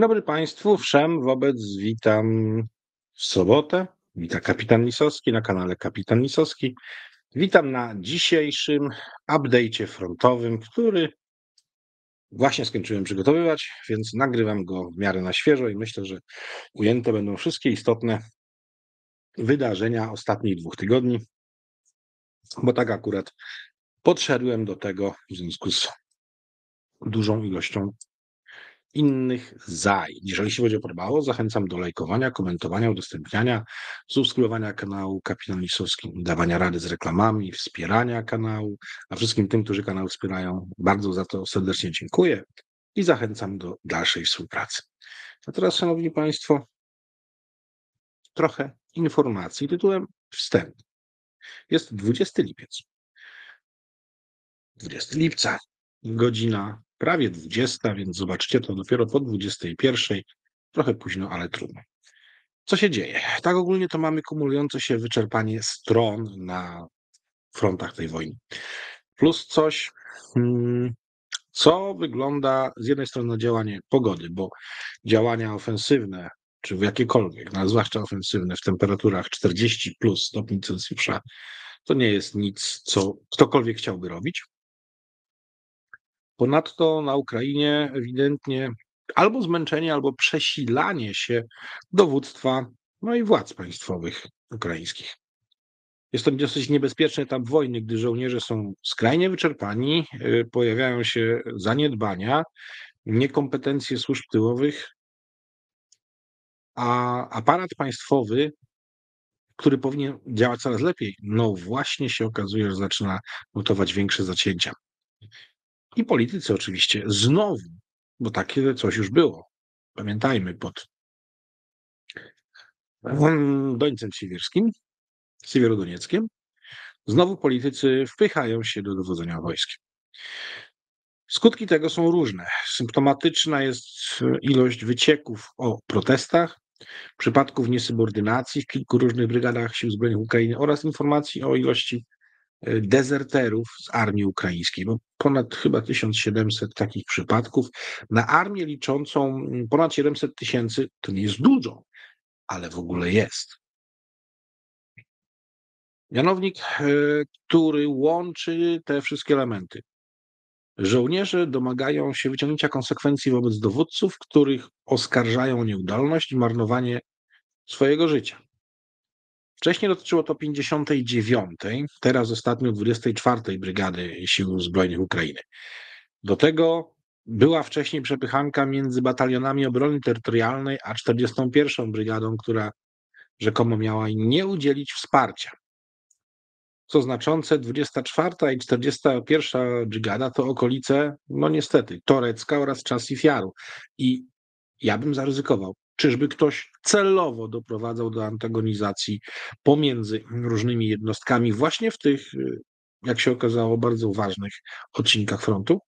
Dzień dobry Państwu. Wszem wobec witam w sobotę. Witam kapitan Lisowski na kanale Kapitan Lisowski. Witam na dzisiejszym update'cie frontowym, który właśnie skończyłem przygotowywać, więc nagrywam go w miarę na świeżo i myślę, że ujęte będą wszystkie istotne wydarzenia ostatnich dwóch tygodni, bo tak akurat podszedłem do tego w związku z dużą ilością innych zaj. Jeżeli się będzie podobało, zachęcam do lajkowania, komentowania, udostępniania, subskrybowania kanału Kapitan Lisowski, dawania rady z reklamami, wspierania kanału, a wszystkim tym, którzy kanał wspierają, bardzo za to serdecznie dziękuję i zachęcam do dalszej współpracy. A teraz, Szanowni Państwo, trochę informacji tytułem Wstęp. Jest 20 lipiec. 20 lipca, godzina prawie 20, więc zobaczcie to dopiero po 21. Trochę późno, ale trudno. Co się dzieje? Tak ogólnie to mamy kumulujące się wyczerpanie stron na frontach tej wojny. Plus coś, hmm, co wygląda z jednej strony na działanie pogody, bo działania ofensywne, czy w jakiekolwiek, no, zwłaszcza ofensywne w temperaturach 40 plus stopni Celsjusza, to nie jest nic, co ktokolwiek chciałby robić. Ponadto na Ukrainie ewidentnie albo zmęczenie, albo przesilanie się dowództwa, no i władz państwowych ukraińskich. Jest to dosyć niebezpieczny etap wojny, gdy żołnierze są skrajnie wyczerpani, y, pojawiają się zaniedbania, niekompetencje służb tyłowych, a aparat państwowy, który powinien działać coraz lepiej, no właśnie się okazuje, że zaczyna notować większe zacięcia. I politycy oczywiście znowu, bo takie coś już było. Pamiętajmy, pod Dońcem Siewierskim, Siewierodonieckiem, znowu politycy wpychają się do dowodzenia wojskiem. Skutki tego są różne. Symptomatyczna jest ilość wycieków o protestach, przypadków niesubordynacji w kilku różnych brygadach Sił Zbrojnych Ukrainy oraz informacji o ilości E, dezerterów z armii ukraińskiej. Bo ponad chyba 1700 takich przypadków. Na armię liczącą mm, ponad 700 tysięcy to nie jest dużo, ale w ogóle jest. Mianownik, e, który łączy te wszystkie elementy. Żołnierze domagają się wyciągnięcia konsekwencji wobec dowódców, których oskarżają o nieudolność i marnowanie swojego życia. Wcześniej dotyczyło to 59, teraz ostatnio 24 Brygady Sił Zbrojnych Ukrainy. Do tego była wcześniej przepychanka między batalionami obrony terytorialnej a 41 Brygadą, która rzekomo miała nie udzielić wsparcia. Co znaczące, 24 i 41 Brygada to okolice, no niestety, Torecka oraz Czasifiaru. I ja bym zaryzykował, Czyżby ktoś celowo doprowadzał do antagonizacji pomiędzy różnymi jednostkami właśnie w tych, y, jak się okazało, bardzo ważnych odcinkach frontu?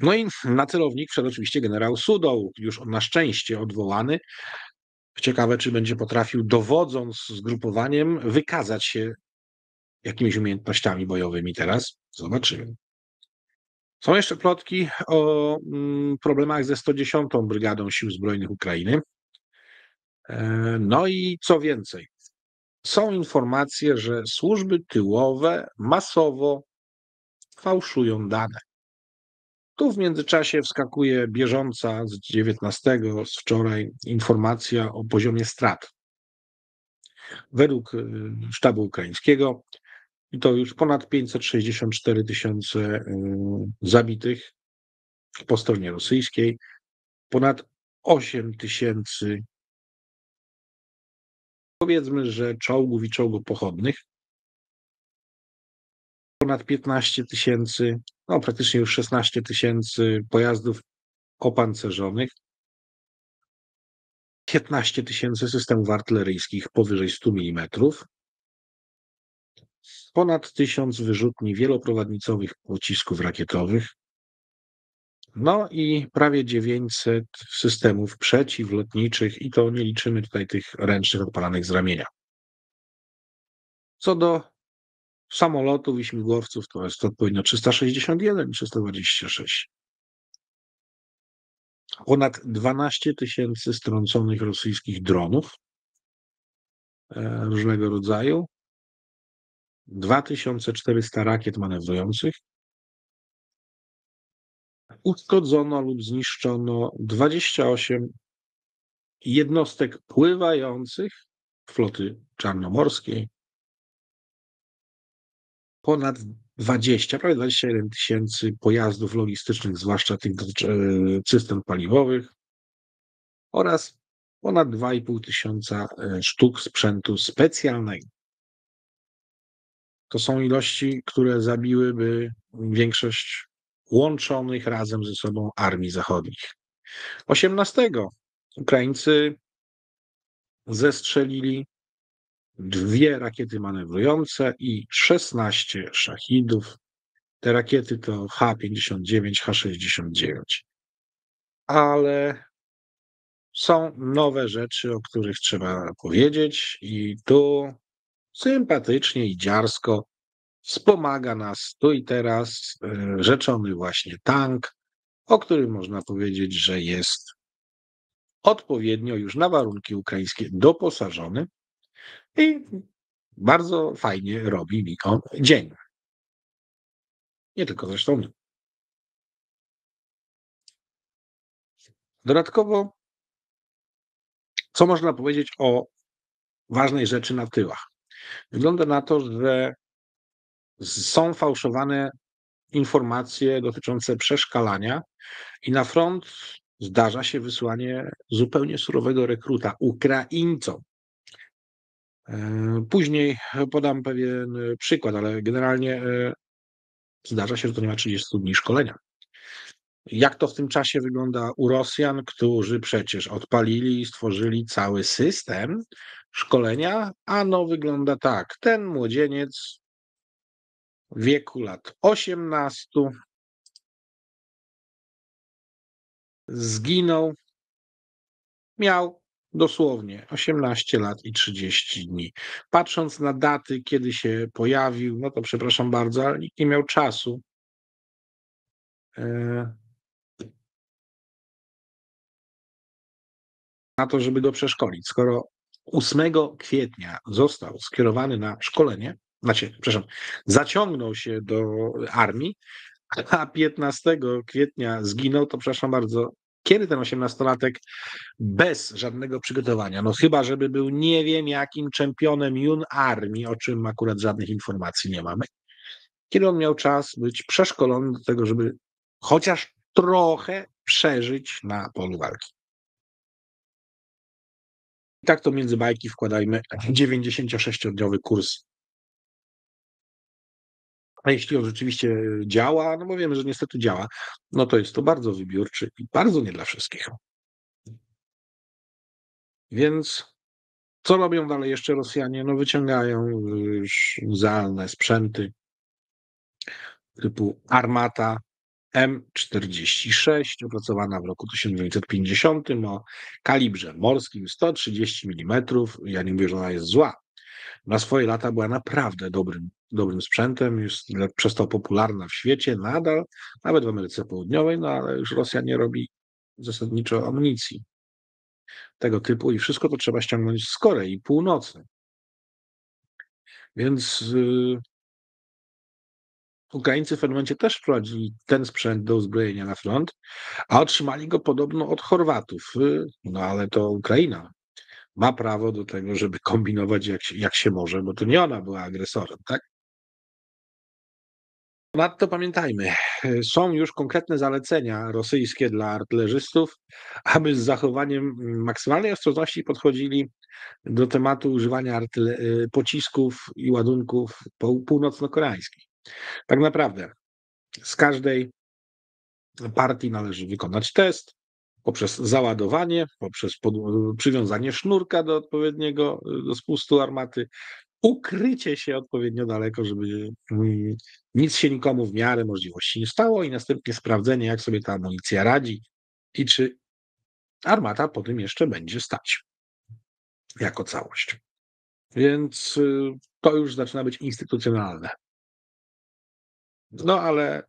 No i na celownik wszedł oczywiście generał Sudoł, już na szczęście odwołany. Ciekawe, czy będzie potrafił, dowodząc zgrupowaniem, wykazać się jakimiś umiejętnościami bojowymi teraz. Zobaczymy. Są jeszcze plotki o mm, problemach ze 110. Brygadą Sił Zbrojnych Ukrainy. E, no i co więcej, są informacje, że służby tyłowe masowo fałszują dane. Tu w międzyczasie wskakuje bieżąca z 19, z wczoraj, informacja o poziomie strat. Według y, sztabu ukraińskiego i to już ponad 564 tysiące y, zabitych po stronie rosyjskiej, ponad 8 tysięcy, powiedzmy, że czołgów i czołgów pochodnych, ponad 15 tysięcy, no praktycznie już 16 tysięcy pojazdów opancerzonych, 15 tysięcy systemów artyleryjskich powyżej 100 mm, ponad tysiąc wyrzutni wieloprowadnicowych pocisków rakietowych, no i prawie 900 systemów przeciwlotniczych, i to nie liczymy tutaj tych ręcznych odpalanych z ramienia. Co do samolotów i śmigłowców, to jest odpowiednio 361 i 326. ponad 12 tysięcy strąconych rosyjskich dronów e, różnego rodzaju, 2400 rakiet manewrujących, uszkodzono lub zniszczono 28 jednostek pływających floty czarnomorskiej, ponad 20, prawie 21 tysięcy pojazdów logistycznych, zwłaszcza tych e, cystern paliwowych. Oraz ponad 2,5 tysiąca e, sztuk sprzętu specjalnego. To są ilości, które zabiłyby większość łączonych razem ze sobą armii zachodnich. 18 Ukraińcy zestrzelili dwie rakiety manewrujące i 16 szachidów. Te rakiety to H-59, H-69. Ale są nowe rzeczy, o których trzeba powiedzieć, i tu sympatycznie i dziarsko wspomaga nas tu i teraz e, rzeczony właśnie tank, o którym można powiedzieć, że jest odpowiednio już na warunki ukraińskie doposażony i bardzo fajnie robi mi on dzień. Nie tylko zresztą. Dodatkowo, co można powiedzieć o ważnej rzeczy na tyłach? Wygląda na to, że są fałszowane informacje dotyczące przeszkalania i na front zdarza się wysłanie zupełnie surowego rekruta Ukraińcom. E, później podam pewien przykład, ale generalnie e, zdarza się, że to nie ma 30 dni szkolenia. Jak to w tym czasie wygląda u Rosjan, którzy przecież odpalili i stworzyli cały system szkolenia? Ano wygląda tak. Ten młodzieniec w wieku lat 18 zginął, miał dosłownie 18 lat i 30 dni. Patrząc na daty, kiedy się pojawił, no to przepraszam bardzo, ale nikt nie miał czasu. E, na to, żeby go przeszkolić. Skoro 8 kwietnia został skierowany na szkolenie, znaczy, przepraszam, zaciągnął się do armii, a 15 kwietnia zginął, to przepraszam bardzo, kiedy ten osiemnastolatek bez żadnego przygotowania, no chyba, żeby był nie wiem jakim czempionem jun armii, o czym akurat żadnych informacji nie mamy, kiedy on miał czas być przeszkolony do tego, żeby chociaż trochę przeżyć na polu walki. I tak to między bajki wkładajmy 96-dniowy kurs a jeśli on rzeczywiście działa, no bo wiemy, że niestety działa, no to jest to bardzo wybiórczy i bardzo nie dla wszystkich. Więc co robią dalej jeszcze Rosjanie? No wyciągają już muzealne sprzęty typu armata M46, opracowana w roku 1950 o kalibrze morskim 130 mm. Ja nie mówię, że ona jest zła. Na swoje lata była naprawdę dobrym dobrym sprzętem, już przez to popularna w świecie nadal, nawet w Ameryce Południowej, no ale już Rosja nie robi zasadniczo amunicji tego typu i wszystko to trzeba ściągnąć z Korei Północnej. Więc yy, Ukraińcy w pewnym momencie też wprowadzili ten sprzęt do uzbrojenia na front, a otrzymali go podobno od Chorwatów. Yy, no ale to Ukraina ma prawo do tego, żeby kombinować jak, jak się może, bo to nie ona była agresorem, tak? Ponadto pamiętajmy, są już konkretne zalecenia rosyjskie dla artylerzystów, aby z zachowaniem maksymalnej ostrożności podchodzili do tematu używania pocisków i ładunków północno-koreańskich. Tak naprawdę z każdej partii należy wykonać test poprzez załadowanie, poprzez przywiązanie sznurka do odpowiedniego do spustu armaty, ukrycie się odpowiednio daleko, żeby mm, nic się nikomu w miarę możliwości nie stało i następnie sprawdzenie, jak sobie ta amunicja radzi i czy armata po tym jeszcze będzie stać jako całość. Więc y, to już zaczyna być instytucjonalne. No ale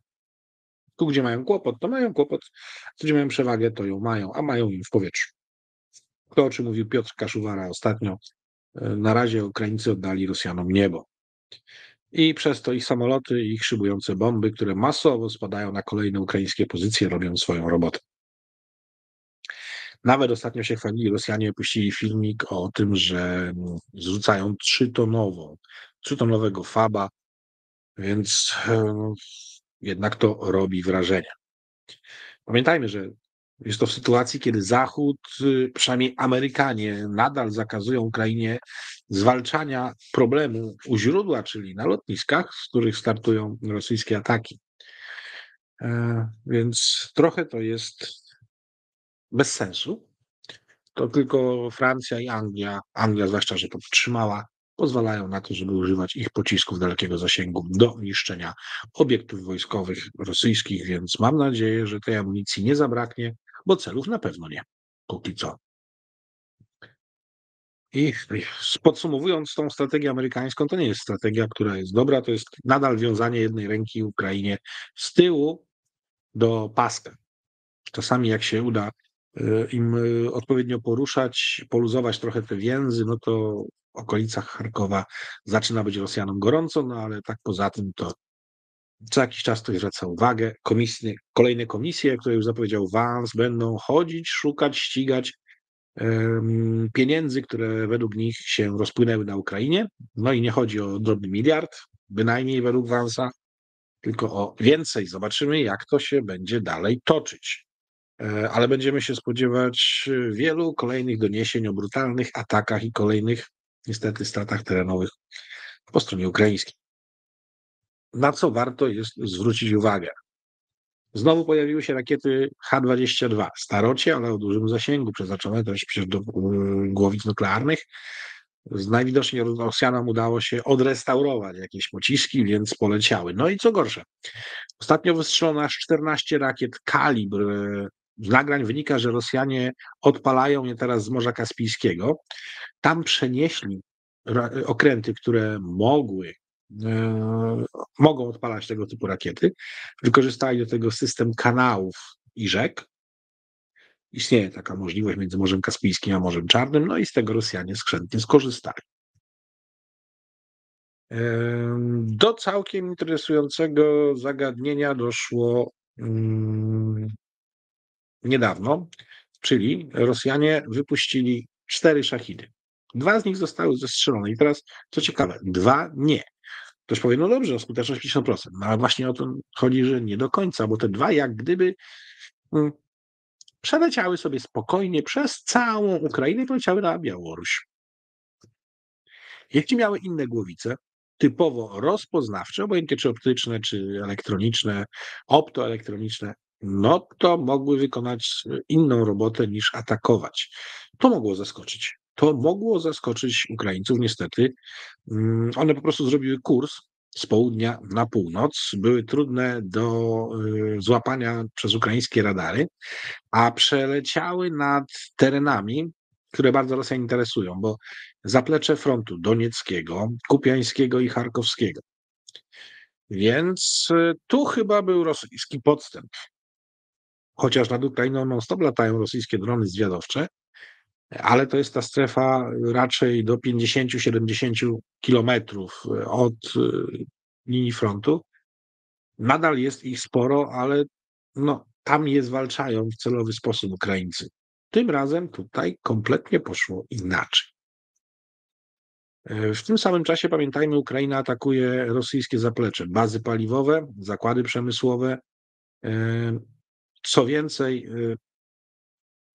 Tu, gdzie mają kłopot, to mają kłopot, tu, gdzie mają przewagę, to ją mają, a mają ją w powietrzu. To, o czym mówił Piotr Kaszuwara ostatnio, na razie Ukraińcy oddali Rosjanom niebo. I przez to ich samoloty, ich szybujące bomby, które masowo spadają na kolejne ukraińskie pozycje, robią swoją robotę. Nawet ostatnio się chwalili, Rosjanie puścili filmik o tym, że zrzucają trzytonową, trzytonowego faba, więc e, jednak to robi wrażenie. Pamiętajmy, że jest to w sytuacji, kiedy Zachód, y, przynajmniej Amerykanie, nadal zakazują Ukrainie zwalczania problemu u źródła, czyli na lotniskach, z których startują rosyjskie ataki. E, więc trochę to jest bez sensu. To tylko Francja i Anglia, Anglia zwłaszcza, że podtrzymała, pozwalają na to, żeby używać ich pocisków dalekiego zasięgu do niszczenia obiektów wojskowych rosyjskich, więc mam nadzieję, że tej amunicji nie zabraknie, bo celów na pewno nie. Póki co. I podsumowując tą strategię amerykańską, to nie jest strategia, która jest dobra, to jest nadal wiązanie jednej ręki Ukrainie z tyłu do paska. Czasami jak się uda y, im y, odpowiednio poruszać, poluzować trochę te więzy, no to okolicach Charkowa zaczyna być Rosjanom gorąco, no ale tak poza tym to co jakiś czas ktoś zwraca uwagę. Komisje, kolejne komisje, które już zapowiedział Vance, będą chodzić, szukać, ścigać pieniędzy, które według nich się rozpłynęły na Ukrainie. No i nie chodzi o drobny miliard, bynajmniej według Vansa, tylko o więcej. Zobaczymy, jak to się będzie dalej toczyć. E, ale będziemy się spodziewać wielu kolejnych doniesień o brutalnych atakach i kolejnych, niestety, stratach terenowych po stronie ukraińskiej na co warto jest zwrócić uwagę. Znowu pojawiły się rakiety H-22, starocie, ale o dużym zasięgu, przeznaczone też przecież do głowic nuklearnych. Najwidoczniej Rosjanom udało się odrestaurować jakieś pociski, więc poleciały. No i co gorsze, ostatnio wystrzelono aż 14 rakiet kalibr. Z nagrań wynika, że Rosjanie odpalają je teraz z Morza Kaspijskiego. Tam przenieśli okręty, które mogły E, mogą odpalać tego typu rakiety. Wykorzystali do tego system kanałów i rzek. Istnieje taka możliwość między Morzem Kaspijskim a Morzem Czarnym, no i z tego Rosjanie skrzętnie skorzystali. E, do całkiem interesującego zagadnienia doszło mm, niedawno, czyli Rosjanie wypuścili cztery szachidy. Dwa z nich zostały zestrzelone i teraz, co ciekawe, dwa nie. Ktoś powie, no dobrze, skuteczność 50%. No ale właśnie o to chodzi, że nie do końca, bo te dwa jak gdyby hmm, przeleciały sobie spokojnie przez całą Ukrainę i poleciały na Białoruś. Jeśli miały inne głowice, typowo rozpoznawcze, obojętnie czy optyczne, czy elektroniczne, optoelektroniczne, no to mogły wykonać inną robotę niż atakować. To mogło zaskoczyć. To mogło zaskoczyć Ukraińców, niestety. Mm, one po prostu zrobiły kurs z południa na północ, były trudne do y, złapania przez ukraińskie radary, a przeleciały nad terenami, które bardzo Rosjan interesują, bo zaplecze frontu donieckiego, kupiańskiego i charkowskiego. Więc y, tu chyba był rosyjski podstęp. Chociaż nad Ukrainą non-stop latają rosyjskie drony zwiadowcze, ale to jest ta strefa raczej do 50-70 kilometrów e, od e, linii frontu. Nadal jest ich sporo, ale no, tam je zwalczają w celowy sposób Ukraińcy. Tym razem tutaj kompletnie poszło inaczej. E, w tym samym czasie, pamiętajmy, Ukraina atakuje rosyjskie zaplecze, bazy paliwowe, zakłady przemysłowe. Co więcej,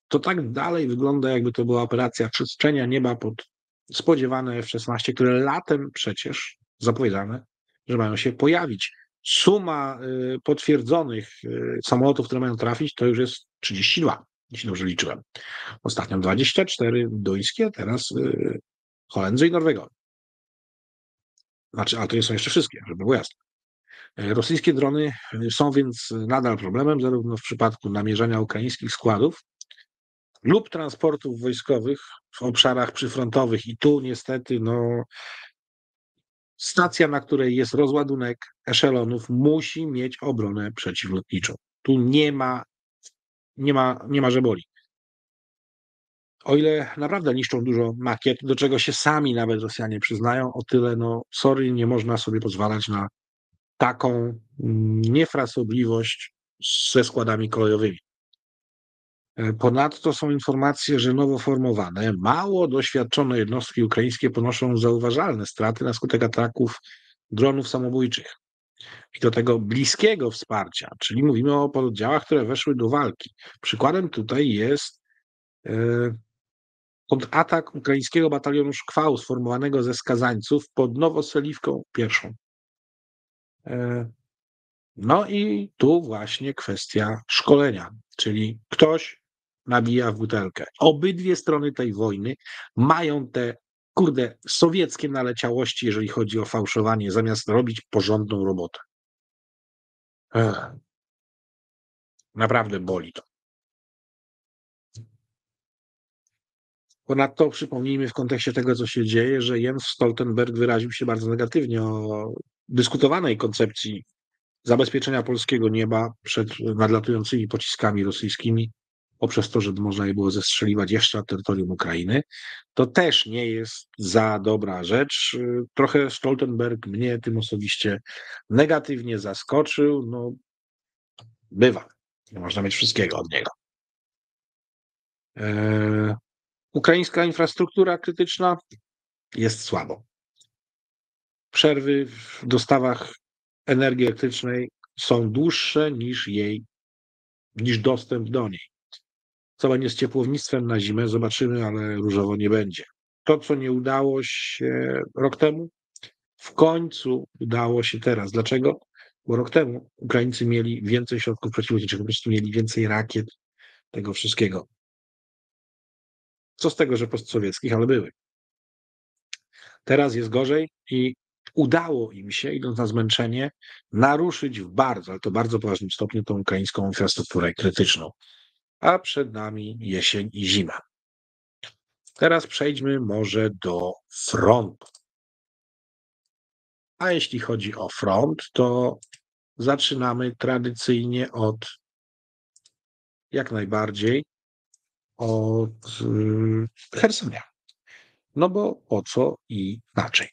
to tak dalej wygląda, jakby to była operacja czyszczenia nieba pod spodziewane F-16, które latem przecież zapowiedziane, że mają się pojawić. Suma y, potwierdzonych y, samolotów, które mają trafić, to już jest 32, jeśli dobrze liczyłem. Ostatnio 24 duńskie, teraz y, Holendrzy i Norwegowie. Znaczy, ale to nie są jeszcze wszystkie, żeby było jasne. Rosyjskie drony są więc nadal problemem, zarówno w przypadku namierzania ukraińskich składów, lub transportów wojskowych w obszarach przyfrontowych. I tu niestety, no, Stacja, na której jest rozładunek eszelonów, musi mieć obronę przeciwlotniczą. Tu nie ma, nie ma, nie ma że boli. O ile naprawdę niszczą dużo makiet, do czego się sami nawet Rosjanie przyznają, o tyle, no, sorry, nie można sobie pozwalać na taką mm, niefrasobliwość ze składami kolejowymi. E, ponadto są informacje, że nowo formowane, mało doświadczone jednostki ukraińskie ponoszą zauważalne straty na skutek ataków dronów samobójczych. I do tego bliskiego wsparcia, czyli mówimy o pododdziałach, które weszły do walki. Przykładem tutaj jest e, ukraińskiego batalionu Szkwał sformowanego ze skazańców pod Nowoseliwką pierwszą. E, no i tu właśnie kwestia szkolenia, czyli ktoś nabija w butelkę. Obydwie strony tej wojny mają te, kurde, sowieckie naleciałości, jeżeli chodzi o fałszowanie, zamiast robić porządną robotę. Ech. Naprawdę boli to. Ponadto przypomnijmy w kontekście tego, co się dzieje, że Jens Stoltenberg wyraził się bardzo negatywnie o dyskutowanej koncepcji zabezpieczenia polskiego nieba przed nadlatującymi pociskami rosyjskimi poprzez to, że można je było zestrzeliwać jeszcze na terytorium Ukrainy, to też nie jest za dobra rzecz. Trochę Stoltenberg mnie tym osobiście negatywnie zaskoczył. No, bywa. Nie można mieć wszystkiego od niego. Eee, ukraińska infrastruktura krytyczna jest słabo. Przerwy w dostawach energii elektrycznej są dłuższe niż jej, niż dostęp do niej. Co będzie z ciepłownictwem na zimę, zobaczymy, ale różowo nie będzie. To, co nie udało się rok temu, w końcu udało się teraz. Dlaczego? Bo rok temu Ukraińcy mieli więcej środków przeciwlotniczych, po prostu mieli więcej rakiet, tego wszystkiego. Co z tego, że postsowieckich, ale były. Teraz jest gorzej i udało im się, idąc na zmęczenie, naruszyć w bardzo, ale to bardzo poważnym stopniu tą ukraińską infrastrukturę krytyczną a przed nami jesień i zima. Teraz przejdźmy może do frontu. A jeśli chodzi o front, to zaczynamy tradycyjnie od jak najbardziej od y, Hersonia. No bo o co i inaczej.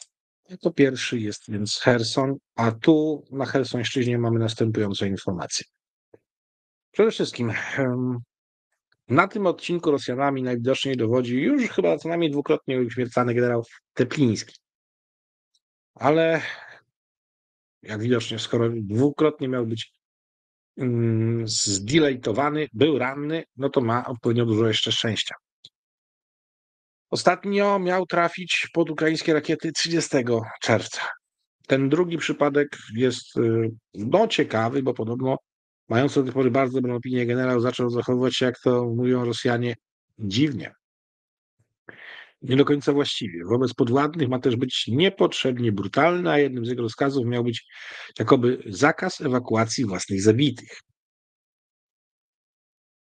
To pierwszy jest więc Herson, a tu na Hersońszczyźnie mamy następujące informacje. Przede wszystkim na tym odcinku Rosjanami najwidoczniej dowodzi już chyba co najmniej dwukrotnie uśmiercany generał Tepliński. Ale jak widocznie, skoro dwukrotnie miał być zdilejtowany, był ranny, no to ma odpowiednio dużo jeszcze szczęścia. Ostatnio miał trafić pod ukraińskie rakiety 30 czerwca. Ten drugi przypadek jest y, no, ciekawy, bo podobno mający do tej pory bardzo dobrą opinię generał zaczął zachowywać się, jak to mówią Rosjanie, dziwnie. Nie do końca właściwie. Wobec podwładnych ma też być niepotrzebnie brutalny, a jednym z jego rozkazów miał być jakoby zakaz ewakuacji własnych zabitych.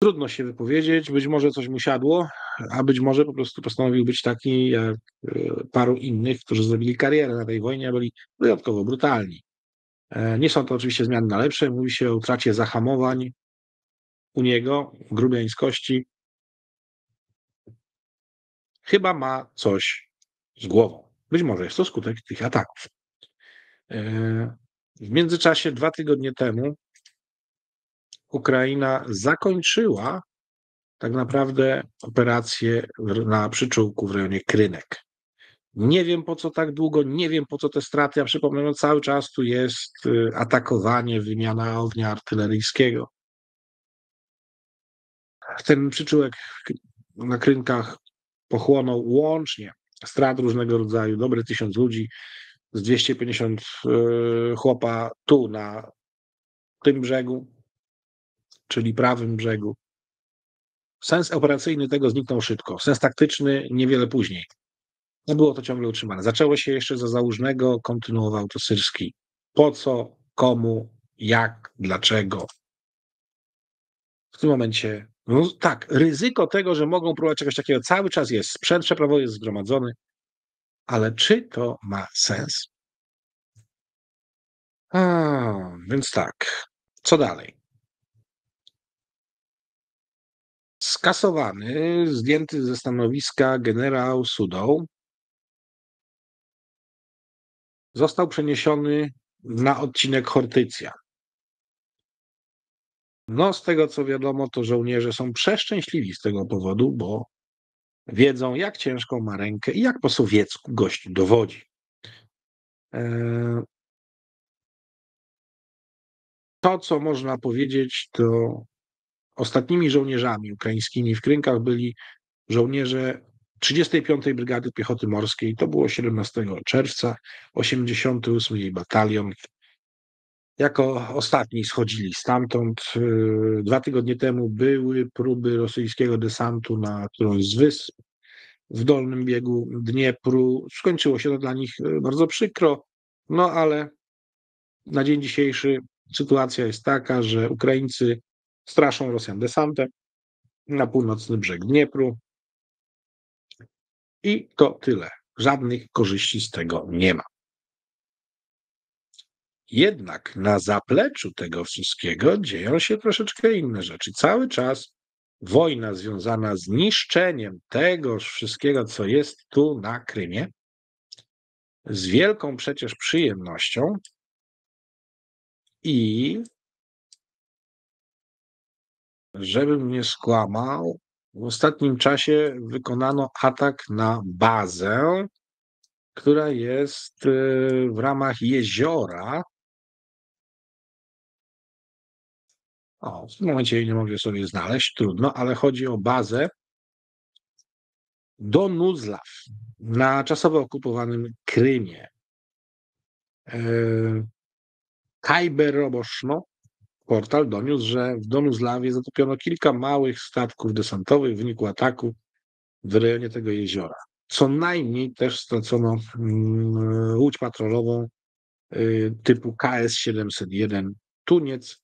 Trudno się wypowiedzieć, być może coś mu siadło, a być może po prostu postanowił być taki jak e, paru innych, którzy zrobili karierę na tej wojnie, a byli wyjątkowo brutalni. E, nie są to oczywiście zmiany na lepsze. Mówi się o utracie zahamowań u niego, grubiańskości. Chyba ma coś z głową. Być może jest to skutek tych ataków. E, w międzyczasie, dwa tygodnie temu, Ukraina zakończyła tak naprawdę operację na przyczółku w rejonie Krynek. Nie wiem po co tak długo, nie wiem po co te straty. Ja przypomnę, no cały czas tu jest y, atakowanie, wymiana ognia artyleryjskiego. Ten przyczółek na krynkach pochłonął łącznie strat różnego rodzaju, dobre tysiąc ludzi, z 250 y, chłopa tu na tym brzegu, czyli prawym brzegu. Sens operacyjny tego zniknął szybko, sens taktyczny niewiele później no było to ciągle utrzymane. Zaczęło się jeszcze za Załużnego, kontynuował to Syrski. Po co, komu, jak, dlaczego. W tym momencie, no tak, ryzyko tego, że mogą próbować czegoś takiego cały czas jest. Sprzęt przeprawowy jest zgromadzony, ale czy to ma sens? A, więc tak. Co dalej? Skasowany, zdjęty ze stanowiska generał Sudoł został przeniesiony na odcinek Hortycja. No, z tego co wiadomo, to żołnierze są przeszczęśliwi z tego powodu, bo wiedzą, jak ciężką ma rękę i jak po sowiecku gościu dowodzi. E, to, co można powiedzieć, to ostatnimi żołnierzami ukraińskimi w Krynkach byli żołnierze 35. Brygady Piechoty Morskiej. To było 17 czerwca, 88 jej batalion. Jako ostatni schodzili stamtąd. Y, dwa tygodnie temu były próby rosyjskiego desantu na którąś z wysp w dolnym biegu Dniepru. Skończyło się to dla nich y, bardzo przykro, no ale na dzień dzisiejszy sytuacja jest taka, że Ukraińcy straszą Rosjan desantem na północny brzeg Dniepru. I to tyle. Żadnych korzyści z tego nie ma. Jednak na zapleczu tego wszystkiego dzieją się troszeczkę inne rzeczy. Cały czas wojna związana z niszczeniem tego wszystkiego, co jest tu na Krymie, z wielką przecież przyjemnością i żebym nie skłamał, w ostatnim czasie wykonano atak na bazę, która jest y, w ramach jeziora. O, w tym momencie jej nie mogę sobie znaleźć, trudno, ale chodzi o bazę do Nuzlaw na czasowo okupowanym Krymie. Y, Kajber Roboszno portal doniósł, że w Donuzlawie zatopiono kilka małych statków desantowych w wyniku ataku w rejonie tego jeziora. Co najmniej też stracono mm, łódź patrolową y, typu KS-701 Tuniec,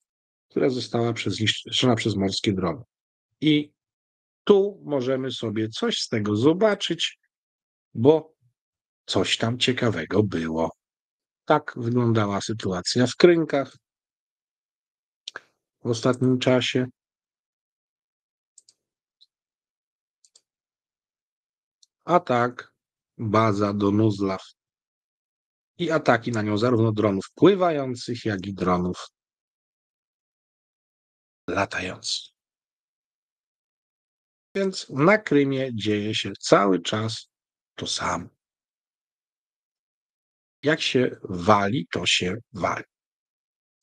która została zniszczona przez morskie drony. I tu możemy sobie coś z tego zobaczyć, bo coś tam ciekawego było. Tak wyglądała sytuacja w Krynkach w ostatnim czasie. A tak, baza do Nuzlaw i ataki na nią zarówno dronów pływających, jak i dronów latających. Więc na Krymie dzieje się cały czas to samo. Jak się wali, to się wali.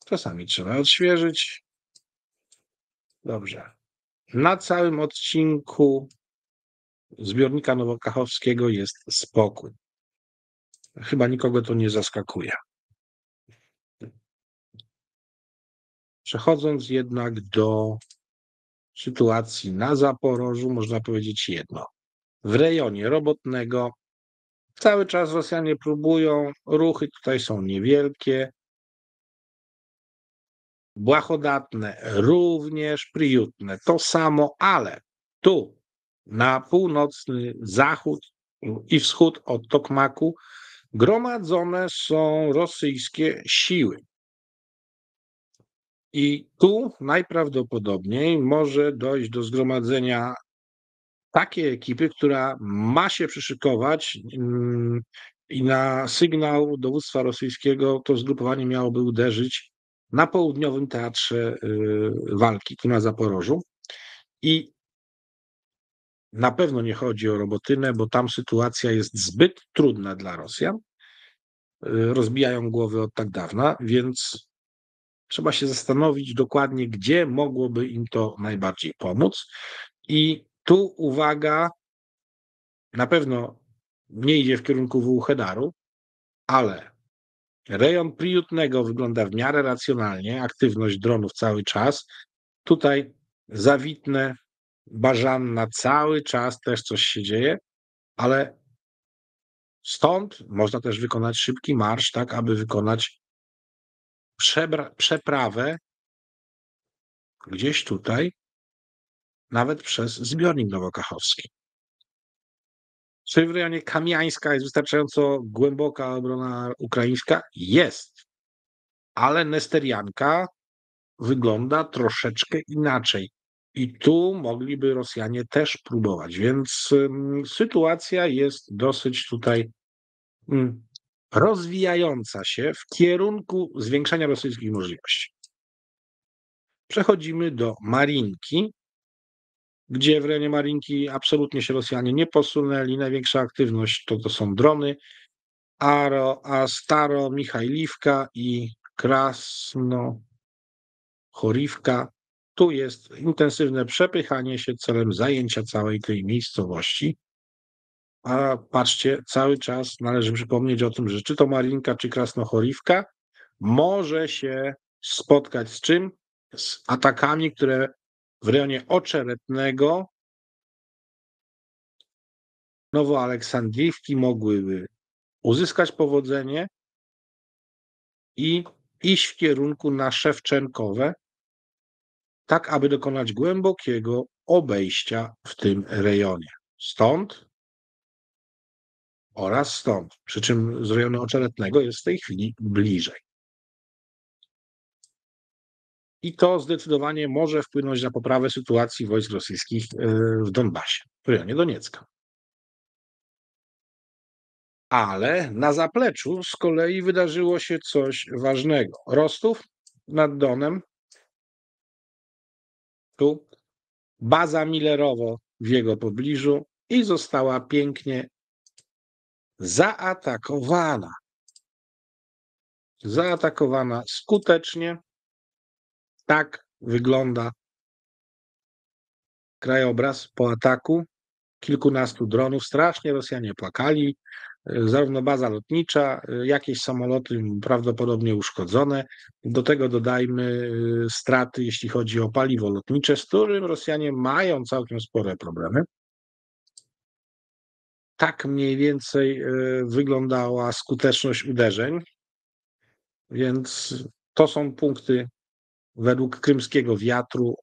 Czasami trzeba odświeżyć, Dobrze. Na całym odcinku zbiornika Nowokachowskiego jest spokój. Chyba nikogo to nie zaskakuje. Przechodząc jednak do sytuacji na Zaporożu, można powiedzieć jedno. W rejonie robotnego cały czas Rosjanie próbują, ruchy tutaj są niewielkie, błahodatne, również priutne. To samo, ale tu na północny zachód i wschód od Tokmaku gromadzone są rosyjskie siły. I tu najprawdopodobniej może dojść do zgromadzenia takiej ekipy, która ma się przyszykować mm, i na sygnał dowództwa rosyjskiego to zgrupowanie miałoby uderzyć na południowym teatrze y, walki, tu na Zaporożu. I na pewno nie chodzi o Robotynę, bo tam sytuacja jest zbyt trudna dla Rosjan. Y, rozbijają głowy od tak dawna, więc trzeba się zastanowić dokładnie, gdzie mogłoby im to najbardziej pomóc. I tu uwaga, na pewno nie idzie w kierunku Wuchedaru, ale Rejon Priutnego wygląda w miarę racjonalnie, aktywność dronów cały czas. Tutaj zawitne, Bażanna cały czas też coś się dzieje, ale stąd można też wykonać szybki marsz, tak aby wykonać przeprawę gdzieś tutaj, nawet przez zbiornik nowokachowski. Czy w rejonie Kamiańska jest wystarczająco głęboka obrona ukraińska? Jest. ale Nesterianka wygląda troszeczkę inaczej. I tu mogliby Rosjanie też próbować, więc ym, sytuacja jest dosyć tutaj ym, rozwijająca się w kierunku zwiększania rosyjskich możliwości. Przechodzimy do Marinki, gdzie w rejonie Marinki absolutnie się Rosjanie nie posunęli. Największa aktywność to, to są drony, Aro, a Staro, Michajliwka i Krasno Choriwka. Tu jest intensywne przepychanie się celem zajęcia całej tej miejscowości. A patrzcie, cały czas należy przypomnieć o tym, że czy to Marinka, czy Krasnochoriwka może się spotkać z czym? Z atakami, które w rejonie Oczeretnego Nowoaleksandriwki mogłyby uzyskać powodzenie i iść w kierunku na Szewczenkowe, tak aby dokonać głębokiego obejścia w tym rejonie. Stąd oraz stąd, przy czym z rejonu Oczeretnego jest w tej chwili bliżej. I to zdecydowanie może wpłynąć na poprawę sytuacji wojsk rosyjskich e, w Donbasie, w rejonie Doniecka. Ale na zapleczu z kolei wydarzyło się coś ważnego. Rostów nad Donem, tu baza Millerowo w jego pobliżu i została pięknie zaatakowana. Zaatakowana skutecznie. Tak wygląda krajobraz po ataku. Kilkunastu dronów. Strasznie Rosjanie płakali. Zarówno baza lotnicza, jakieś samoloty prawdopodobnie uszkodzone. Do tego dodajmy y, straty, jeśli chodzi o paliwo lotnicze, z którym Rosjanie mają całkiem spore problemy tak mniej więcej e, wyglądała skuteczność uderzeń. Więc to są punkty według krymskiego wiatru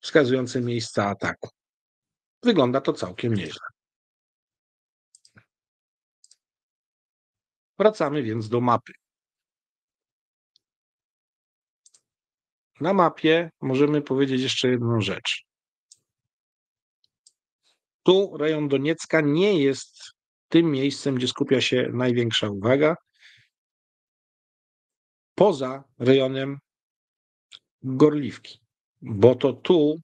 wskazujące miejsca ataku. Wygląda to całkiem nieźle. Wracamy więc do mapy. Na mapie możemy powiedzieć jeszcze jedną rzecz. Tu rejon Doniecka nie jest tym miejscem, gdzie skupia się największa uwaga. Poza rejonem Gorliwki, bo to tu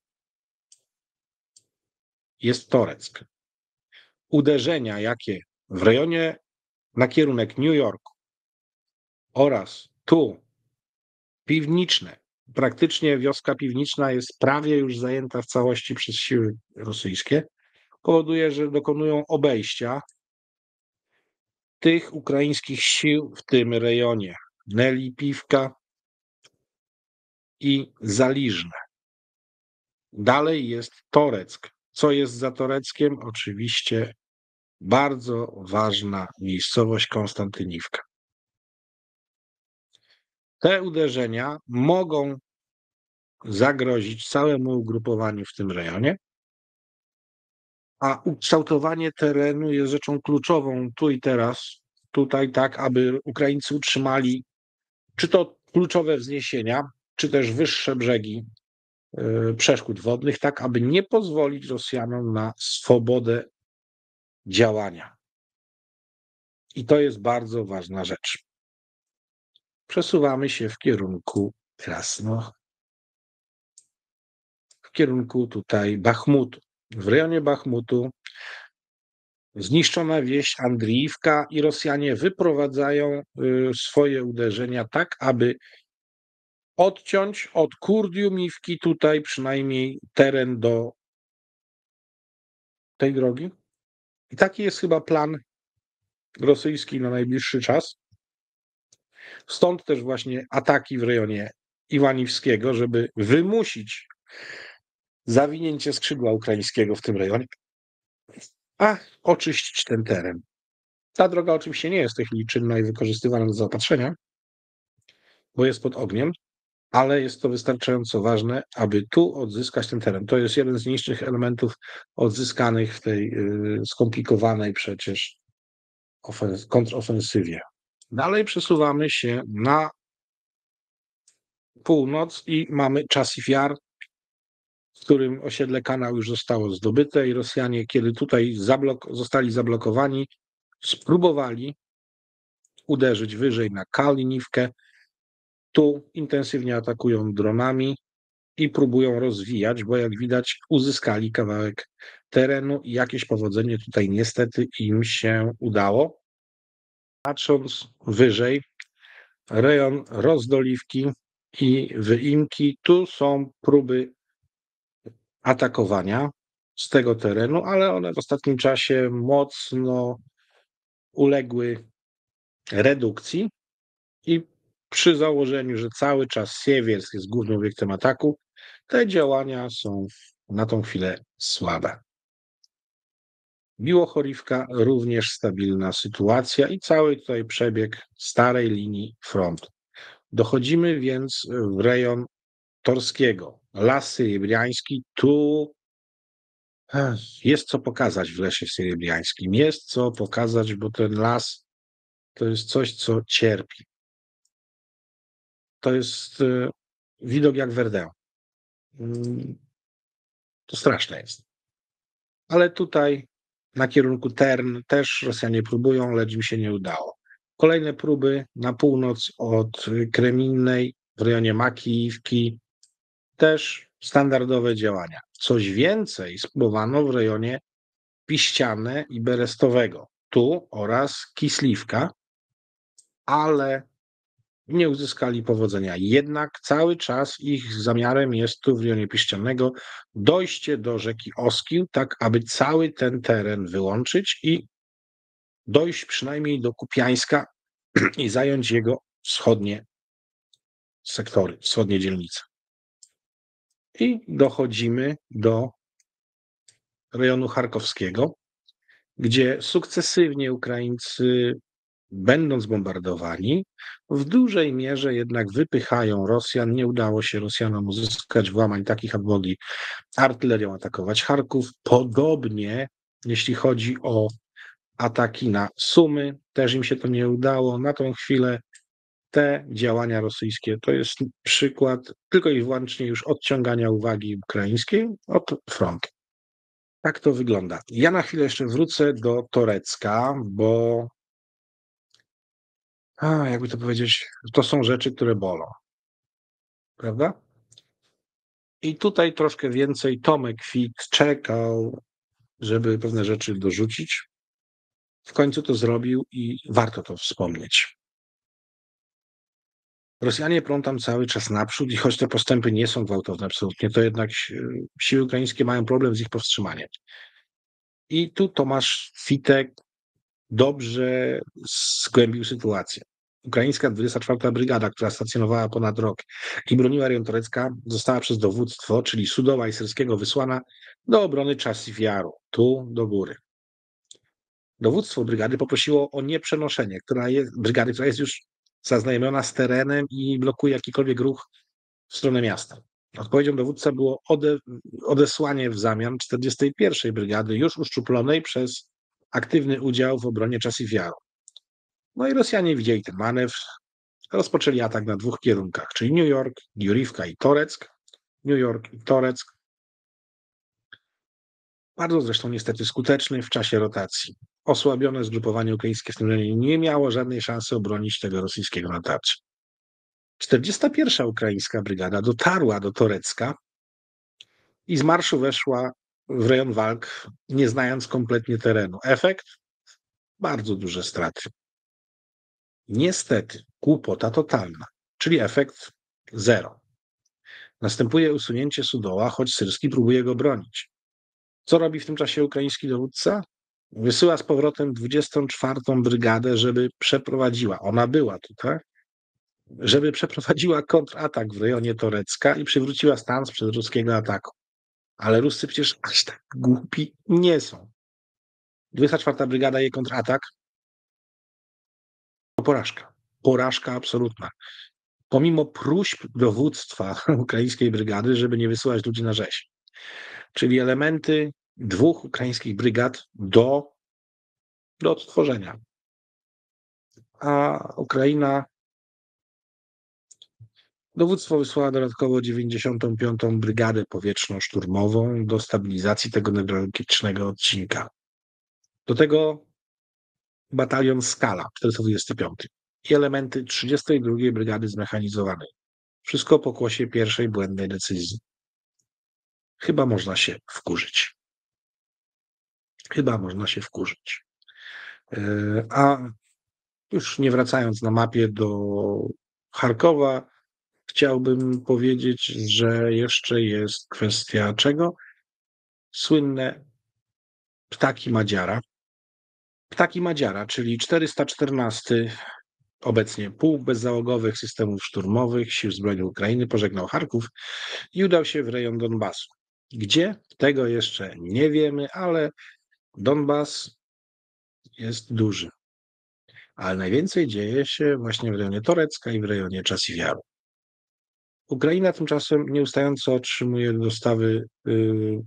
jest Toreck. Uderzenia, jakie w rejonie na kierunek New Yorku oraz tu piwniczne, praktycznie wioska piwniczna jest prawie już zajęta w całości przez siły rosyjskie powoduje, że dokonują obejścia tych ukraińskich sił w tym rejonie. Neli, Piwka i Zaliżne. Dalej jest Toreck. Co jest za Toreckiem? Oczywiście bardzo ważna miejscowość Konstantyniwka. Te uderzenia mogą zagrozić całemu ugrupowaniu w tym rejonie, a ukształtowanie terenu jest rzeczą kluczową tu i teraz, tutaj tak, aby Ukraińcy utrzymali czy to kluczowe wzniesienia, czy też wyższe brzegi y, przeszkód wodnych, tak aby nie pozwolić Rosjanom na swobodę działania. I to jest bardzo ważna rzecz. Przesuwamy się w kierunku Krasno, w kierunku tutaj Bachmutu w rejonie Bachmutu zniszczona wieś Andriiwka i Rosjanie wyprowadzają y, swoje uderzenia tak, aby odciąć od Kurdiumiwki tutaj przynajmniej teren do tej drogi. I taki jest chyba plan rosyjski na najbliższy czas. Stąd też właśnie ataki w rejonie Iwaniwskiego, żeby wymusić zawinięcie skrzydła ukraińskiego w tym rejonie, a oczyścić ten teren. Ta droga oczywiście nie jest w tej chwili czynna i wykorzystywana do zaopatrzenia, bo jest pod ogniem, ale jest to wystarczająco ważne, aby tu odzyskać ten teren. To jest jeden z niższych elementów odzyskanych w tej y, skomplikowanej przecież kontrofensywie Dalej przesuwamy się na północ i mamy Czasif Jar, w którym osiedle kanał już zostało zdobyte i Rosjanie, kiedy tutaj zablok zostali zablokowani, spróbowali uderzyć wyżej na Kaliniwkę. Tu intensywnie atakują dronami i próbują rozwijać, bo jak widać uzyskali kawałek terenu i jakieś powodzenie tutaj niestety im się udało. Patrząc wyżej, rejon Rozdoliwki i Wyimki, tu są próby atakowania z tego terenu, ale one w ostatnim czasie mocno uległy redukcji i przy założeniu, że cały czas Siewiersk jest głównym obiektem ataku, te działania są na tą chwilę słabe. Biłochorivka również stabilna sytuacja i cały tutaj przebieg starej linii frontu. Dochodzimy więc w rejon Torskiego, Las Syrybriański. Tu jest co pokazać w lesie syrybriańskim. Jest co pokazać, bo ten las to jest coś, co cierpi. To jest e, widok jak Verdun. Mm, to straszne jest. Ale tutaj na kierunku Tern też Rosjanie próbują, lecz im się nie udało. Kolejne próby na północ od Kreminnej w rejonie Makijówki, też standardowe działania. Coś więcej spróbowano w rejonie Piściane i Berestowego, tu oraz Kisliwka, ale nie uzyskali powodzenia. Jednak cały czas ich zamiarem jest tu w rejonie Piścianego dojście do rzeki Oskił, tak aby cały ten teren wyłączyć i dojść przynajmniej do Kupiańska i zająć jego wschodnie sektory, wschodnie dzielnice. I dochodzimy do rejonu charkowskiego, gdzie sukcesywnie Ukraińcy będąc bombardowani, w dużej mierze jednak wypychają Rosjan. Nie udało się Rosjanom uzyskać włamań takich, aby mogli artylerią atakować Charków. Podobnie, jeśli chodzi o ataki na Sumy, też im się to nie udało. Na tą chwilę te działania rosyjskie to jest przykład tylko i wyłącznie już odciągania uwagi ukraińskiej od frontu. Tak to wygląda. Ja na chwilę jeszcze wrócę do Torecka, bo a, jakby to powiedzieć, to są rzeczy, które bolą. Prawda? I tutaj troszkę więcej Tomek Fit czekał, żeby pewne rzeczy dorzucić. W końcu to zrobił i warto to wspomnieć. Rosjanie prą tam cały czas naprzód i choć te postępy nie są gwałtowne absolutnie, to jednak siły ukraińskie mają problem z ich powstrzymaniem. I tu Tomasz Fitek dobrze zgłębił sytuację. Ukraińska 24. Brygada, która stacjonowała ponad rok i broniła rejon Torecka, została przez dowództwo, czyli Sudowa i Syrskiego, wysłana do obrony Czasów Jaru, tu do góry. Dowództwo brygady poprosiło o nieprzenoszenie która jest, brygady, która jest już zaznajomiona z terenem i blokuje jakikolwiek ruch w stronę miasta. Odpowiedzią dowódca było ode, odesłanie w zamian 41. Brygady, już uszczuplonej przez aktywny udział w obronie Czasiwiaru. No i Rosjanie widzieli ten manewr, rozpoczęli atak na dwóch kierunkach, czyli New York, Jurivka i Toreck. New York i Toreck. Bardzo zresztą niestety skuteczny w czasie rotacji. Osłabione zgrupowanie ukraińskie w tym rejonie nie miało żadnej szansy obronić tego rosyjskiego natarcia. 41. ukraińska brygada dotarła do Torecka i z marszu weszła w rejon walk, nie znając kompletnie terenu. Efekt? Bardzo duże straty. Niestety, głupota totalna, czyli efekt zero. Następuje usunięcie Sudoła, choć Syrski próbuje go bronić. Co robi w tym czasie ukraiński dowódca? Wysyła z powrotem 24. brygadę, żeby przeprowadziła, ona była tutaj, żeby przeprowadziła kontratak w rejonie Torecka i przywróciła stan sprzed ruskiego ataku. Ale Ruscy przecież aż tak głupi nie są. 24. brygada jej kontratak, porażka. Porażka absolutna. Pomimo próśb dowództwa ukraińskiej brygady, żeby nie wysyłać ludzi na rzeź. Czyli elementy dwóch ukraińskich brygad do, do odtworzenia. a Ukraina Dowództwo wysłała dodatkowo 95. Brygadę Powietrzno-Szturmową do stabilizacji tego newralgicznego odcinka. Do tego batalion Skala 425 i elementy 32. Brygady Zmechanizowanej. Wszystko po kłosie pierwszej błędnej decyzji. Chyba można się wkurzyć. Chyba można się wkurzyć. E, a już nie wracając na mapie do Charkowa, chciałbym powiedzieć, że jeszcze jest kwestia czego? Słynne ptaki Madziara. Ptaki Madziara, czyli 414 obecnie pułk bezzałogowych systemów szturmowych Sił Zbrojnych Ukrainy pożegnał Charków i udał się w rejon Donbasu. Gdzie? Tego jeszcze nie wiemy, ale Donbas jest duży. Ale najwięcej dzieje się właśnie w rejonie Torecka i w rejonie Czasiwiaru. Ukraina tymczasem nieustająco otrzymuje dostawy yy,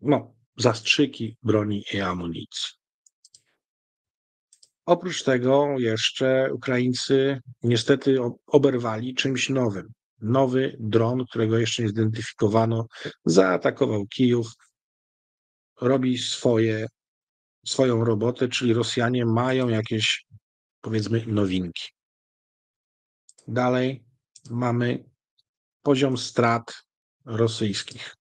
no, zastrzyki broni i amunicji. Oprócz tego jeszcze Ukraińcy niestety oberwali czymś nowym. Nowy dron, którego jeszcze nie zidentyfikowano, zaatakował Kijów, robi swoje, swoją robotę, czyli Rosjanie mają jakieś, powiedzmy, nowinki. Dalej mamy poziom strat rosyjskich.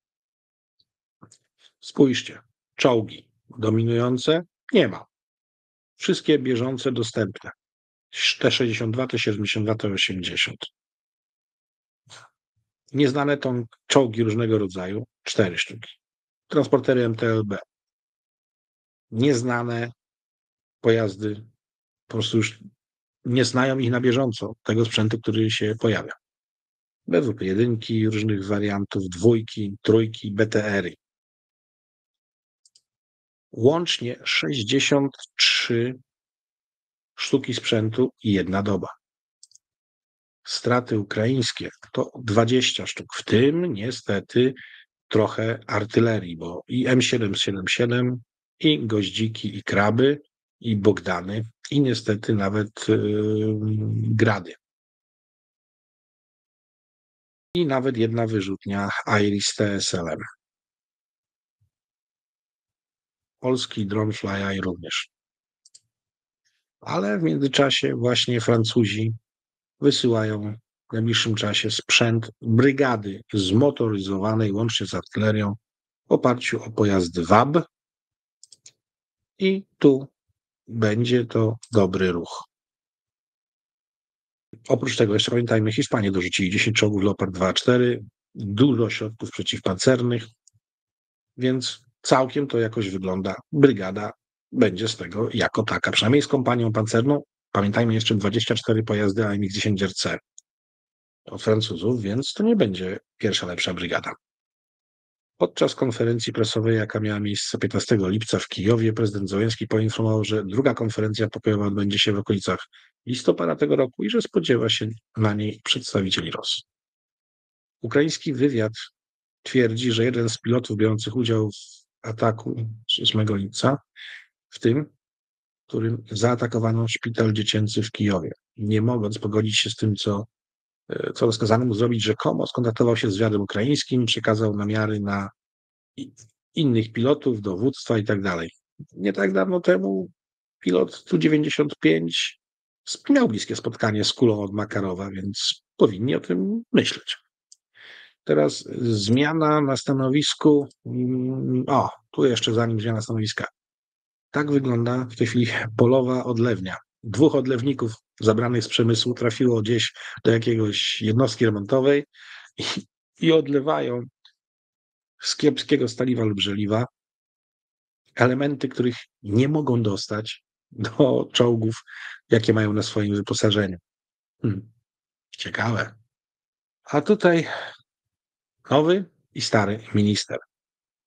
Spójrzcie, czołgi dominujące nie ma. Wszystkie bieżące dostępne. T62, T72, T80. Nieznane to czołgi różnego rodzaju, cztery sztuki. Transportery MTLB. Nieznane pojazdy, po prostu już nie znają ich na bieżąco, tego sprzętu, który się pojawia. BWP jedynki, różnych wariantów, dwójki, trójki, BTR-y. Łącznie 63 sztuki sprzętu i jedna doba. Straty ukraińskie to 20 sztuk, w tym niestety trochę artylerii, bo i M777, i goździki, i kraby, i Bogdany, i niestety nawet yy, grady. I nawet jedna wyrzutnia Iris TSLM. Polski dron Fly również. Ale w międzyczasie właśnie Francuzi wysyłają w najbliższym czasie sprzęt brygady zmotoryzowanej łącznie z artylerią w oparciu o pojazdy WAB i tu będzie to dobry ruch. Oprócz tego jeszcze pamiętajmy, Hiszpanie dorzucili 10 czołgów Leopard 2-4, dużo środków przeciwpancernych, więc całkiem to jakoś wygląda. Brygada będzie z tego jako taka, przynajmniej z kompanią pancerną. Pamiętajmy jeszcze 24 pojazdy AMX-10RC od Francuzów, więc to nie będzie pierwsza lepsza brygada. Podczas konferencji prasowej, jaka miała miejsce 15 lipca w Kijowie, prezydent Załęski poinformował, że druga konferencja pokojowa odbędzie się w okolicach listopada tego roku i że spodziewa się na niej przedstawicieli Rosji. Ukraiński wywiad twierdzi, że jeden z pilotów biorących udział w ataku 8 lipca, w tym, którym zaatakowano szpital dziecięcy w Kijowie, nie mogąc pogodzić się z tym, co co rozkazano mu zrobić rzekomo, skontaktował się z wywiadem ukraińskim, przekazał namiary na innych pilotów, dowództwa i tak dalej. Nie tak dawno temu pilot Tu-95 miał bliskie spotkanie z kulą od Makarowa, więc powinni o tym myśleć. Teraz zmiana na stanowisku. Mm, o, tu jeszcze zanim zmiana stanowiska. Tak wygląda w tej chwili polowa odlewnia dwóch odlewników zabranych z przemysłu trafiło gdzieś do jakiegoś jednostki remontowej i, i odlewają z kiepskiego staliwa lub żeliwa elementy, których nie mogą dostać do czołgów, jakie mają na swoim wyposażeniu. Hmm. Ciekawe. A tutaj nowy i stary minister.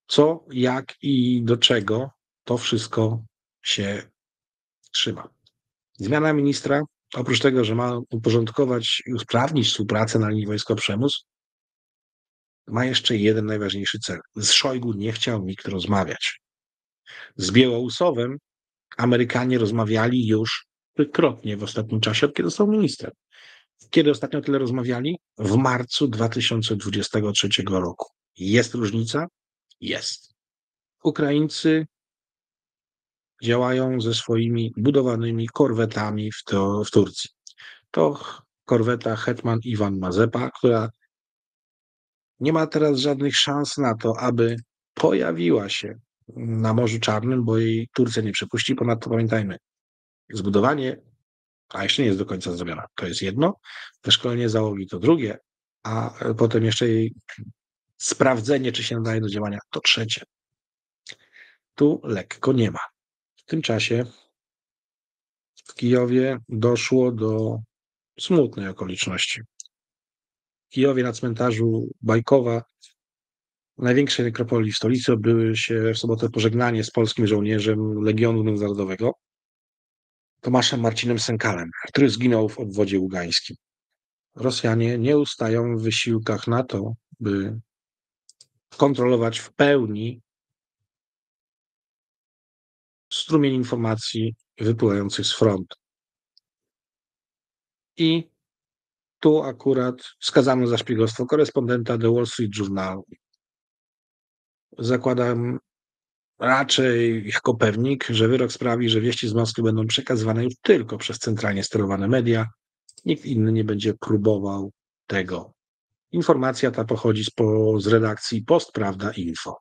Co, jak i do czego to wszystko się trzyma. Zmiana ministra, oprócz tego, że ma uporządkować i usprawnić współpracę na linii wojsko-przemus, ma jeszcze jeden najważniejszy cel. Z Szojgu nie chciał nikt rozmawiać. Z Biełousowem Amerykanie rozmawiali już trzykrotnie w ostatnim czasie, od kiedy został ministrem. Kiedy ostatnio tyle rozmawiali? W marcu 2023 roku. Jest różnica? Jest. Ukraińcy działają ze swoimi budowanymi korwetami w, to, w Turcji. To korweta Hetman Iwan Mazepa, która nie ma teraz żadnych szans na to, aby pojawiła się na Morzu Czarnym, bo jej Turcja nie przepuści. Ponadto pamiętajmy, zbudowanie, a jeszcze nie jest do końca zrobione, to jest jedno, wyszkolenie załogi to drugie, a potem jeszcze jej sprawdzenie, czy się nadaje do działania, to trzecie. Tu lekko nie ma. Tym czasie w Kijowie doszło do smutnej okoliczności. W Kijowie na cmentarzu Bajkowa, największej nekropolii w stolicy, odbyły się w sobotę pożegnanie z polskim żołnierzem Legionu Międzynarodowego, Tomaszem Marcinem Senkalem, który zginął w obwodzie ługańskim. Rosjanie nie ustają w wysiłkach na to, by kontrolować w pełni strumień informacji wypływających z frontu. I tu akurat skazano za szpiegostwo korespondenta The Wall Street Journal. Zakładam raczej jako pewnik, że wyrok sprawi, że wieści z Moskwy będą przekazywane już tylko przez centralnie sterowane media. Nikt inny nie będzie próbował tego. Informacja ta pochodzi z, po, z redakcji Post Prawda Info.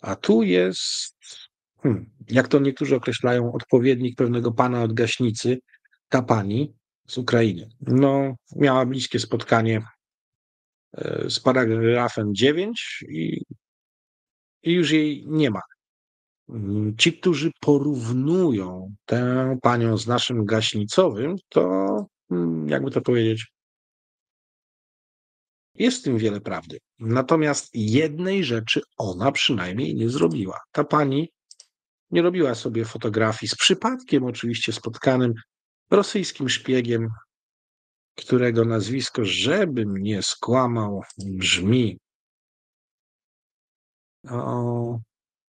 A tu jest, hmm, jak to niektórzy określają, odpowiednik pewnego pana od gaśnicy, ta pani z Ukrainy. No, miała bliskie spotkanie e, z paragrafem 9 i, i już jej nie ma. Mm, ci, którzy porównują tę panią z naszym gaśnicowym, to hmm, jakby to powiedzieć, jest w tym wiele prawdy. Natomiast jednej rzeczy ona przynajmniej nie zrobiła. Ta pani nie robiła sobie fotografii z przypadkiem oczywiście spotkanym rosyjskim szpiegiem, którego nazwisko, żeby mnie skłamał, brzmi o,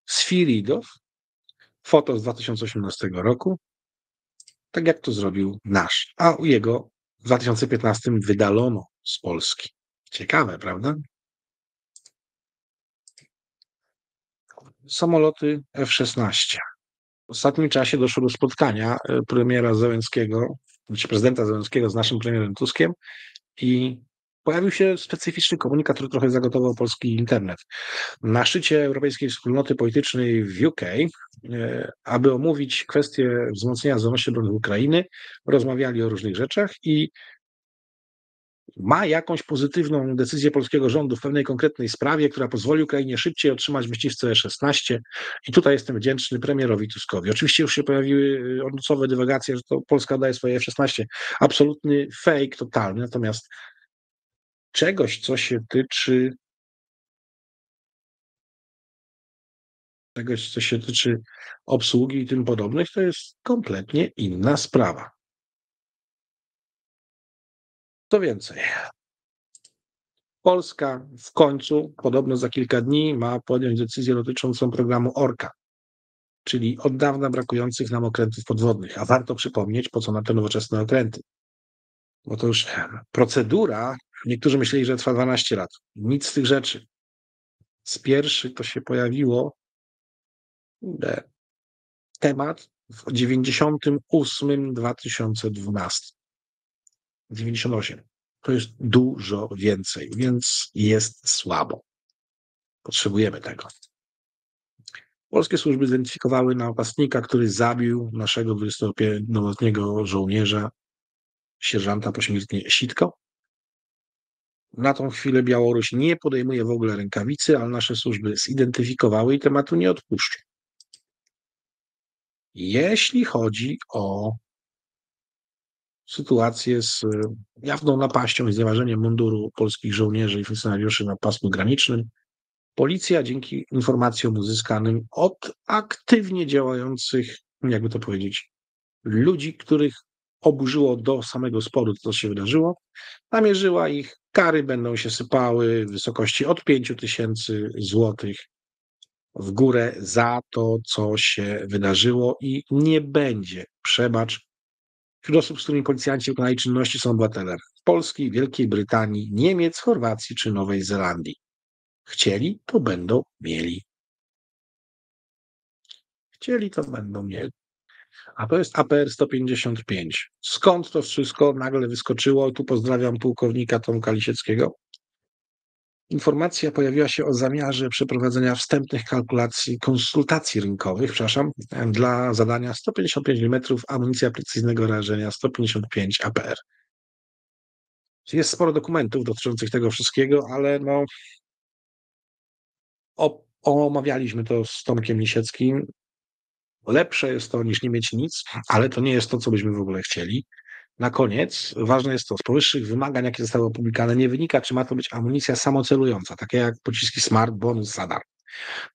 Sfiridow, foto z 2018 roku, tak jak to zrobił nasz, a jego w 2015 wydalono z Polski. Ciekawe, prawda? Samoloty F-16. W ostatnim czasie doszło do spotkania e, premiera Zełenskiego, czy prezydenta Zełenskiego z naszym premierem Tuskiem i pojawił się specyficzny komunikat, który trochę zagotował polski internet. Na szczycie Europejskiej Wspólnoty Politycznej w UK, e, aby omówić kwestię wzmocnienia zdolności obrony Ukrainy, rozmawiali o różnych rzeczach i ma jakąś pozytywną decyzję polskiego rządu w pewnej konkretnej sprawie, która pozwoli Ukrainie szybciej otrzymać myśliwce E-16 i tutaj jestem wdzięczny premierowi Tuskowi. Oczywiście już się pojawiły y, odnocowe dywagacje, że to Polska daje swoje F-16. Absolutny fake, totalny, natomiast czegoś, co się tyczy czegoś, co się tyczy obsługi i tym podobnych, to jest kompletnie inna sprawa. Co więcej, Polska w końcu, podobno za kilka dni, ma podjąć decyzję dotyczącą programu ORKA, czyli od dawna brakujących nam okrętów podwodnych. A warto przypomnieć, po co na te nowoczesne okręty. Bo to już procedura, niektórzy myśleli, że trwa 12 lat. Nic z tych rzeczy. Z pierwszych to się pojawiło temat w 98 2012. 98. To jest dużo więcej, więc jest słabo. Potrzebujemy tego. Polskie służby zidentyfikowały napastnika, który zabił naszego 25-letniego żołnierza, sierżanta pośmiertnie Sitko. Na tą chwilę Białoruś nie podejmuje w ogóle rękawicy, ale nasze służby zidentyfikowały i tematu nie odpuszczą. Jeśli chodzi o sytuację z e, jawną napaścią i znieważeniem munduru polskich żołnierzy i funkcjonariuszy na pasmu granicznym. Policja dzięki informacjom uzyskanym od aktywnie działających, jakby to powiedzieć, ludzi, których oburzyło do samego sporu co się wydarzyło, namierzyła ich, kary będą się sypały w wysokości od 5 tysięcy złotych w górę za to, co się wydarzyło i nie będzie przebacz wśród osób, z którymi policjanci wykonali czynności są obywatele Polski, Wielkiej Brytanii, Niemiec, Chorwacji czy Nowej Zelandii. Chcieli, to będą mieli. Chcieli, to będą mieli. A to jest APR 155. Skąd to wszystko nagle wyskoczyło? Tu pozdrawiam pułkownika Tomka Lisieckiego. Informacja pojawiła się o zamiarze przeprowadzenia wstępnych kalkulacji, konsultacji rynkowych, przepraszam, dla zadania 155 mm amunicja precyzyjnego rażenia 155 APR. Jest sporo dokumentów dotyczących tego wszystkiego, ale no, omawialiśmy to z Tomkiem Lisieckim. Lepsze jest to niż nie mieć nic, ale to nie jest to, co byśmy w ogóle chcieli. Na koniec ważne jest to, z powyższych wymagań, jakie zostały opublikowane, nie wynika, czy ma to być amunicja samocelująca, takie jak pociski Smart, Bonus, Sadar,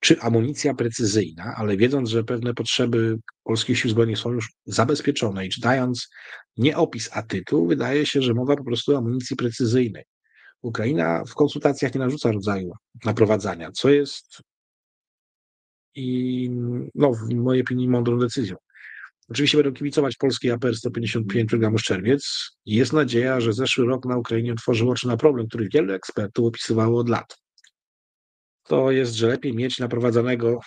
czy amunicja precyzyjna, ale wiedząc, że pewne potrzeby polskich sił zbrojnych są już zabezpieczone i czytając nie opis, a tytuł, wydaje się, że mowa po prostu o amunicji precyzyjnej. Ukraina w konsultacjach nie narzuca rodzaju naprowadzania, co jest i no, w mojej opinii mądrą decyzją. Oczywiście będą kibicować polskiej APR 155 programu Szczerbiec. Jest nadzieja, że zeszły rok na Ukrainie otworzył oczy na problem, który wielu ekspertów opisywało od lat. To jest, że lepiej mieć naprowadzanego,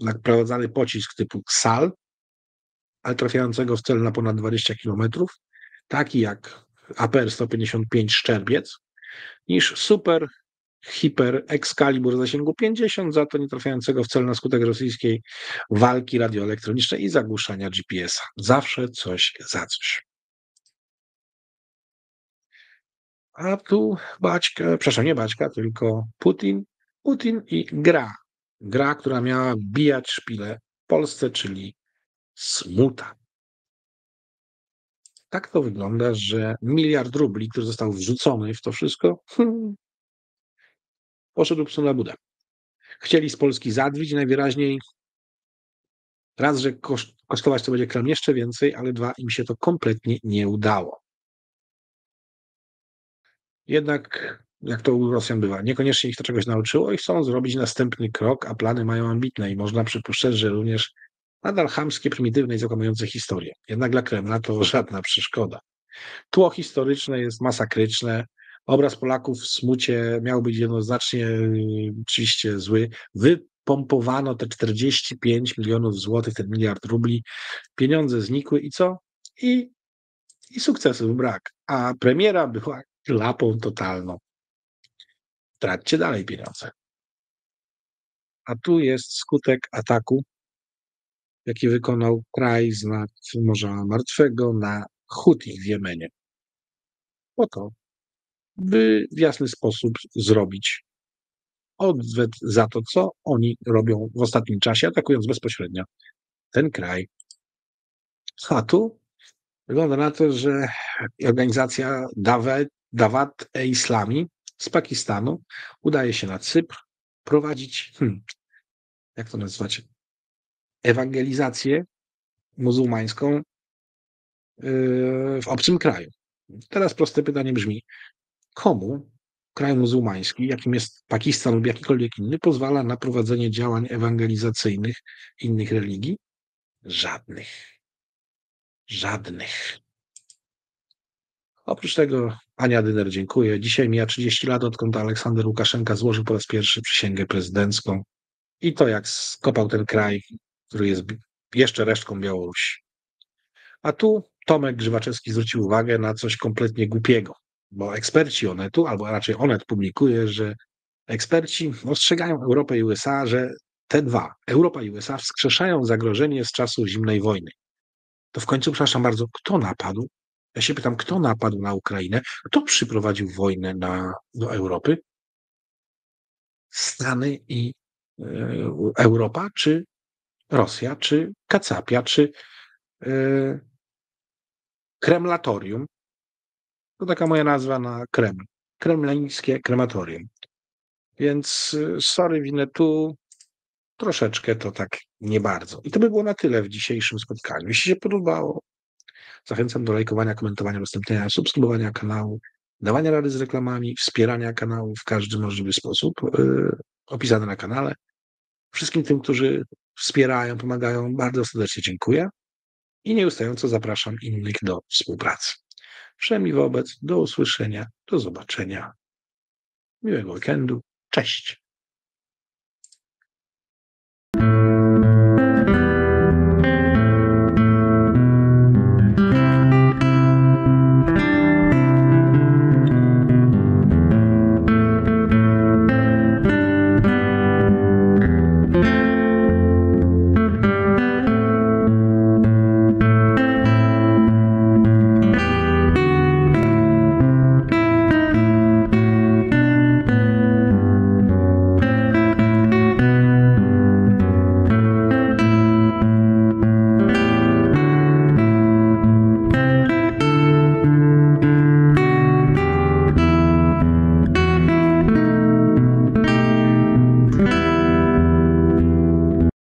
naprowadzany pocisk typu SAL, ale trafiającego w cel na ponad 20 km, taki jak APR 155 Szczerbiec, niż super hiper Excalibur zasięgu 50, za to nie trafiającego w cel na skutek rosyjskiej walki radioelektronicznej i zagłuszania GPS-a. Zawsze coś za coś. A tu Baćka, przepraszam, nie Baćka, tylko Putin, Putin i gra. Gra, która miała bijać szpilę Polsce, czyli smuta. Tak to wygląda, że miliard rubli, który został wrzucony w to wszystko, hmm, poszedł psu na budę. Chcieli z Polski zadwić najwyraźniej raz, że kosztować to będzie Kreml jeszcze więcej, ale dwa, im się to kompletnie nie udało. Jednak, jak to u Rosjan bywa, niekoniecznie ich to czegoś nauczyło i chcą zrobić następny krok, a plany mają ambitne i można przypuszczać, że również nadal chamskie, prymitywne i zakłamujące historię. Jednak dla Kremla to żadna przeszkoda. Tło historyczne jest masakryczne, Obraz Polaków w smucie miał być jednoznacznie oczywiście zły. Wypompowano te 45 milionów złotych, ten miliard rubli. Pieniądze znikły i co? I, i sukcesów brak. A premiera była klapą totalną. Traćcie dalej pieniądze. A tu jest skutek ataku, jaki wykonał kraj z Morza Martwego na Huti w Jemenie. Po to, by w jasny sposób zrobić odwet za to, co oni robią w ostatnim czasie, atakując bezpośrednio ten kraj. A tu wygląda na to, że organizacja Dawet, Dawat e Islami z Pakistanu udaje się na Cypr prowadzić, hmm, jak to nazwać, ewangelizację muzułmańską yy, w obcym kraju. Teraz proste pytanie brzmi, komu kraj muzułmański, jakim jest Pakistan lub jakikolwiek inny, pozwala na prowadzenie działań ewangelizacyjnych innych religii? Żadnych. Żadnych. Oprócz tego Ania Dyner dziękuję. Dzisiaj mija 30 lat, odkąd Aleksander Łukaszenka złożył po raz pierwszy przysięgę prezydencką. I to jak skopał ten kraj, który jest jeszcze resztką Białorusi. A tu Tomek Grzywaczewski zwrócił uwagę na coś kompletnie głupiego bo eksperci Onetu, albo raczej Onet publikuje, że eksperci ostrzegają Europę i USA, że te dwa, Europa i USA, wskrzeszają zagrożenie z czasów zimnej wojny. To w końcu, przepraszam bardzo, kto napadł? Ja się pytam, kto napadł na Ukrainę? Kto przyprowadził wojnę na, do Europy? Stany i e, Europa, czy Rosja, czy Kacapia, czy e, Kremlatorium? To taka moja nazwa na Kreml. Kremlińskie krematorium. Więc y, sorry, winę tu troszeczkę to tak nie bardzo. I to by było na tyle w dzisiejszym spotkaniu. Jeśli się podobało, zachęcam do lajkowania, komentowania, udostępniania, subskrybowania kanału, dawania rady z reklamami, wspierania kanału w każdy możliwy sposób yy, opisany na kanale. Wszystkim tym, którzy wspierają, pomagają, bardzo serdecznie dziękuję i nieustająco zapraszam innych do współpracy. Wszemi wobec, do usłyszenia, do zobaczenia. Miłego weekendu. Cześć.